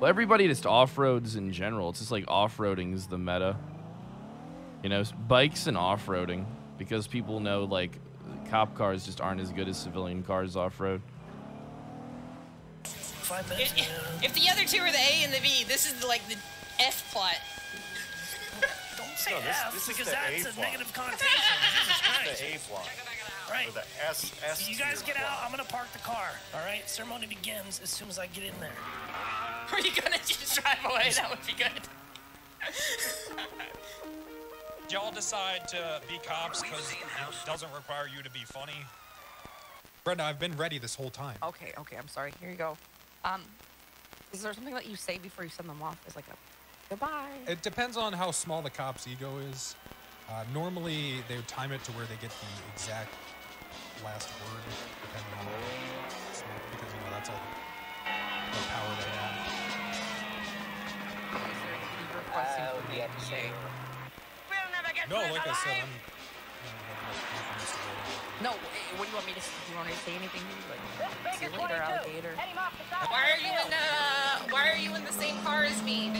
Well, everybody just off roads in general. It's just like off roading is the meta. You know, bikes and off roading because people know like cop cars just aren't as good as civilian cars off road. If, if the other two are the A and the B, this is like the F plot. Don't say No, this- F this is because the that's A a negative connotation. Jesus Christ. The A plot. Right. Or the S S. You guys tier get out. I'm gonna park the car. All right. Ceremony begins as soon as I get in there. Are you gonna just drive away? That would be good. Y'all decide to be cops because it doesn't require you to be funny. Brenda, I've been ready this whole time. Okay, okay, I'm sorry. Here you go. Um, is there something that you say before you send them off? Is like a goodbye. It depends on how small the cop's ego is. Uh, normally, they would time it to where they get the exact last word, depending on anything you're requesting for me to say? No, like I said, I'm. I'm not looking for Mr. Rowan. No. What do you want me to? say? Do you want me to say anything? Like, see you later, alligator. Why are you in the Why are you in the same car as me?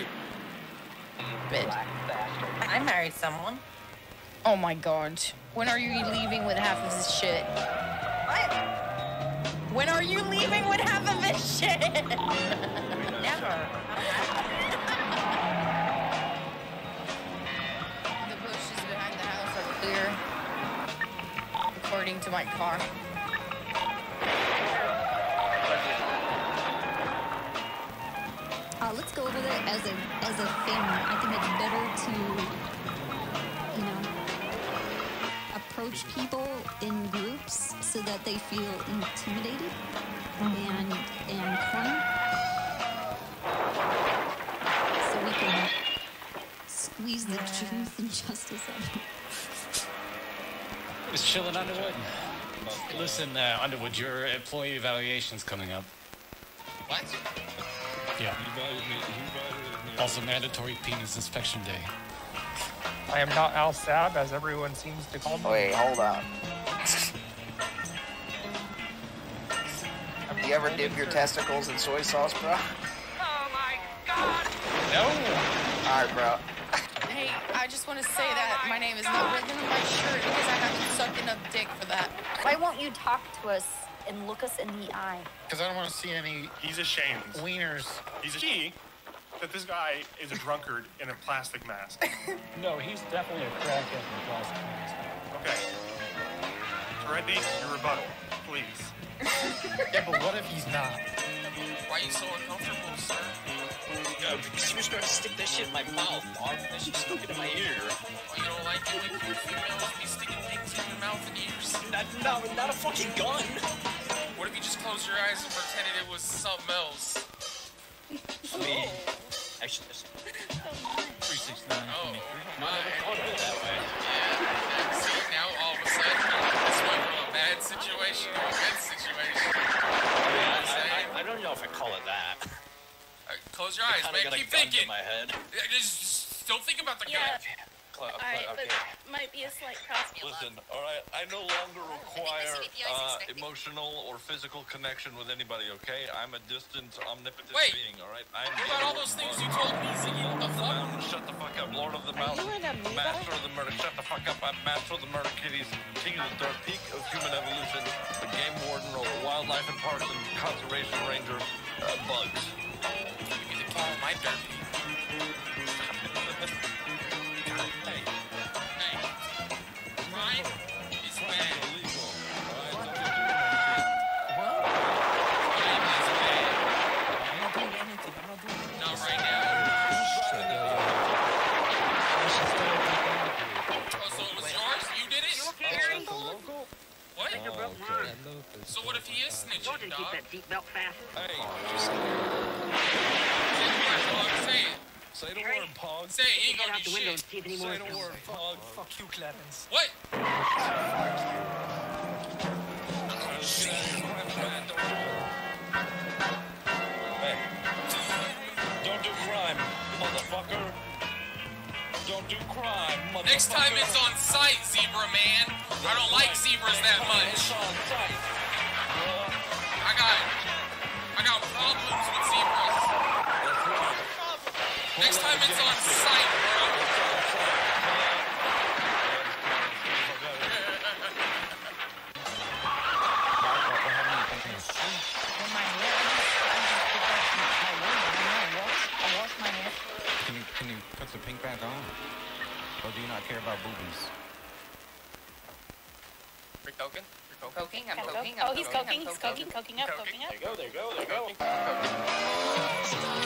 Okay. Bit. I married someone. Oh my god. When are you leaving with half of this shit? What? When are you leaving with half of this shit? Never. The bushes behind the house are clear. According to my car. As a as a family. I think it's better to, you know, approach people in groups so that they feel intimidated and and cornered. So we can squeeze the truth and justice out of them. Just chilling Underwood. Listen, uh, Underwood, your employee evaluation's coming up. What? Yeah. Also mandatory penis inspection day. I am not Al Sab, as everyone seems to call me. Wait, hold on. Do you ever dip your testicles in soy sauce, bro? Oh my god! No. All right, bro. Hey, I just want to say oh, that my name is not written on my shirt because I haven't sucked enough dick for that. Why won't you talk to us and look us in the eye? Because I don't want to see any. He's ashamed. Wieners. He's ashamed that this guy is a drunkard in a plastic mask. No, he's definitely a crackhead in the plastic mask. Okay. Randy, your rebuttal, please. Yeah, but what if he's not? Why are you so uncomfortable, sir? Yeah, because you're starting to stick that shit in my mouth, dog. That shit's stuck in my ear. You don't like it when you females be sticking things in your mouth and ears? Not, not, not a fucking gun. What if you just closed your eyes and pretended it was something else? I mean, actually, that's 369. Oh, I never thought of it that way. Yeah, see, now all of a sudden, it's went from a bad situation to a good situation. You know what I'm I, saying? I, I don't know if I call it that. Uh, Close your eyes, Kinda man. got Keep thinking. my head. Yeah, Just, just don't think about the Yeah. gun. Cla- Alright, okay. But might be a slight cross Listen, all right, I no longer require uh, emotional or physical connection with anybody, okay? I'm a distant, omnipotent Wait. being, all right? I'm What about all those things you told me, Ziggy? What the fuck? Mountain, shut the fuck up. Lord of the Mountain. Master of the murder. Shut the fuck up. I'm master of the murder kitties. King of the third peak of human evolution. The game warden or wildlife and parks and conservation ranger. Uh, bugs. You be the king of my dirt. I'm not doing anything. Not think anything. Not right now. Oh, so it was yours? You did it? What? So what Say the word, Pog. Say ain't gonna be shit. Say the word, Pog. Oh, fuck you, Clemens. What? Fuck Don't do crime, motherfucker. Don't do crime, motherfucker. Next time it's on sight, Zebra Man. I don't like zebras that much. I got, I got problems with zebras. Next time it's on site. Can you can you put the pink back on? Or do you not care about boobies? You're coking? You're Coking, I'm I'm coking, coking. Oh, he's coking, coking, he's coking, coking up, coking up. There you go, there you go, there you go.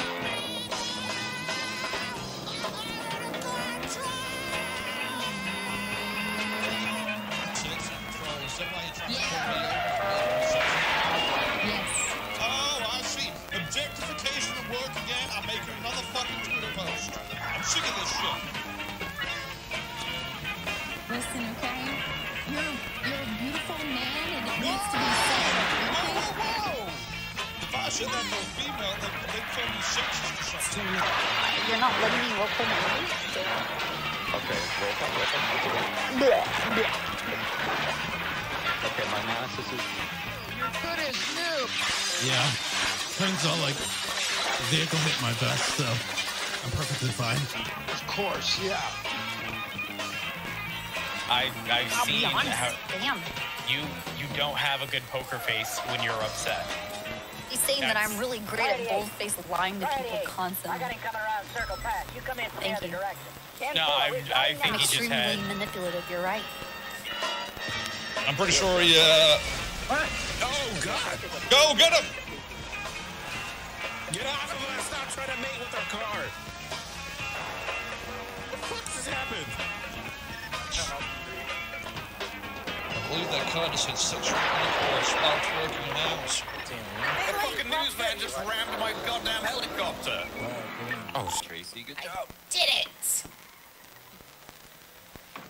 If I said that to female, they'd, they'd me sexist or something. You're not letting me roll for my Okay, roll call, roll call. Okay, my analysis is You're good as new. Yeah. Turns out like the vehicle hit my vest, so I'm perfectly fine. Of course, yeah. I I've I'll be seen how Damn. you you don't have a good poker face when you're upset. He's saying that I'm really great at bold-faced lying to people constantly. coming around Circle Pass. You come in from Thank the you. other direction. No, I I I'm he just extremely manipulative. You're right. I'm pretty sure he, uh... Oh, God. Go, get him! Get off of us! Stop trying to mate with our car! What the fuck just happened? I believe that car just had sexual intercourse while twerking an ounce. That fucking newsman just rammed my goddamn helicopter. Oh, Tracy, good job. I Did it!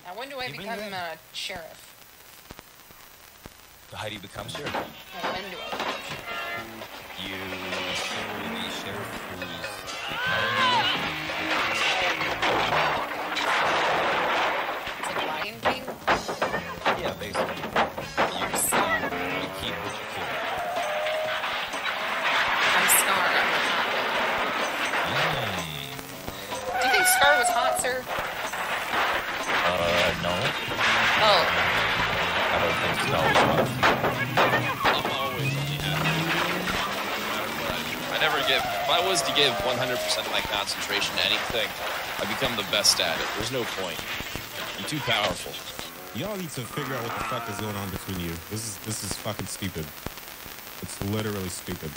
Now, when do I You've been become good. uh, sheriff? How do you become sheriff? Now, when do I become sheriff? You Scar. I'm the hot one. Do you think Scar was hot, sir? Uh, no. Oh. I don't think so. I'm always only happy. no matter what I. I never give. If I was to give 100% of my concentration to anything, I become the best at it. There's no point. You're too powerful. Y'all need to figure out what the fuck is going on between you. This is this is fucking stupid. It's literally stupid.